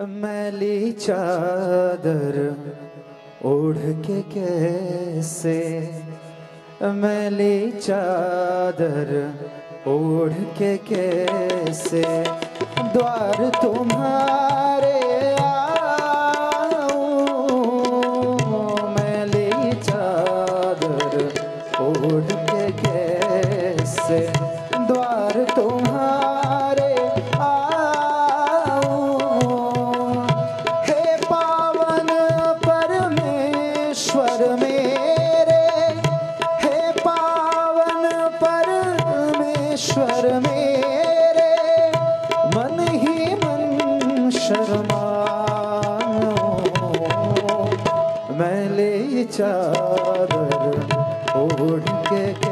मैली चादर ओढ़ के कैसे मैली चादर ओढ़ के कैसे? द्वार तुम्हारे परमेश्वर मेरे मन ही मन शर्माओ मैली चादर ओढ़ के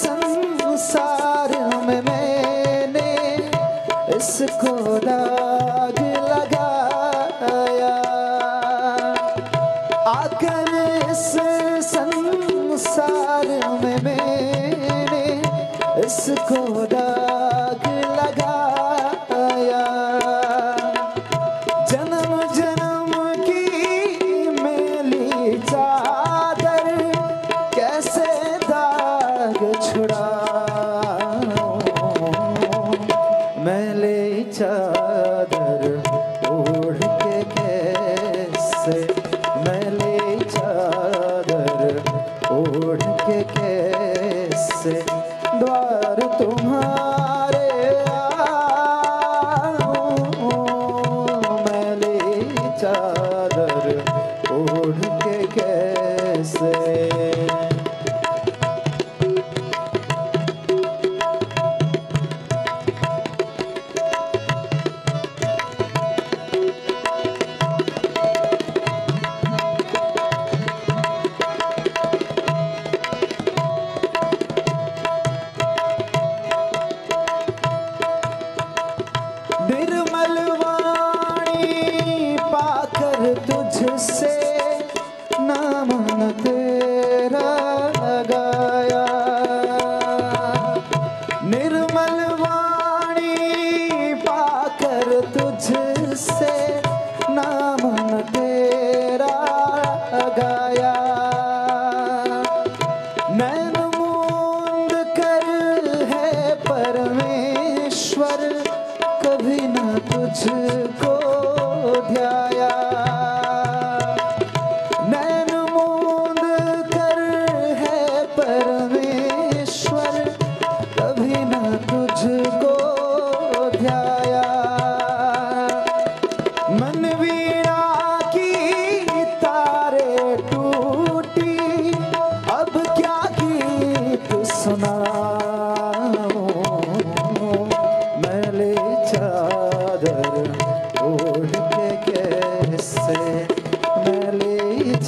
संसार में मैंने इसको दाग लगाया। आकर इस संसार में दाग कैसे मैले चादर ओढ़ के कैसे द्वार तुम्हारे मैले चादर ओढ़ के कैसे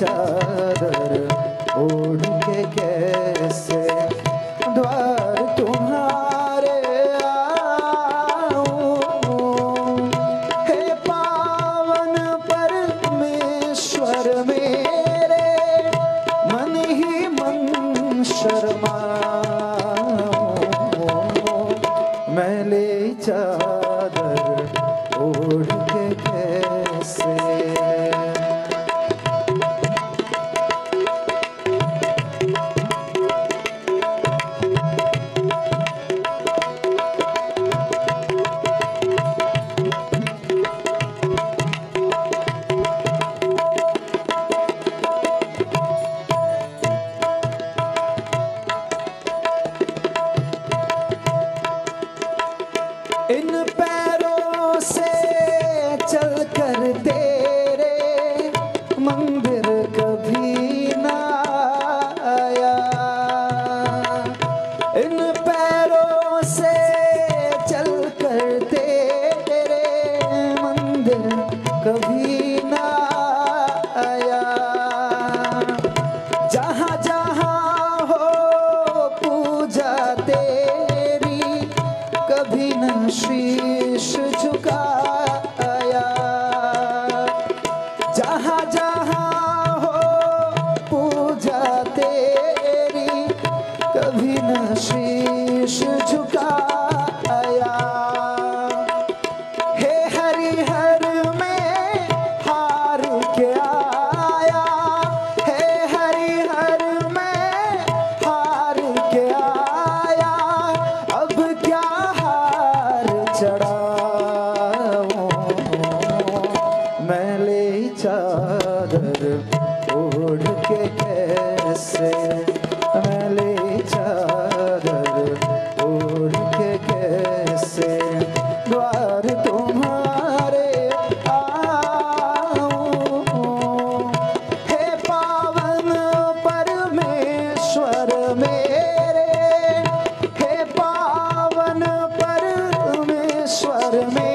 चादर ओढ़ के कैसे द्वार तुम्हारे हे पावन परमेश्वर मेरे, मन ही मन शर्माओ मैले चादर ओढ़ And मैले चादर ओढ़ के कैसे? मैले चादर ओढ़ के कैसे? द्वार तुम्हारे आऊँ। हे पावन परमेश्वर मेरे। हे पावन परमेश्वर मेरे।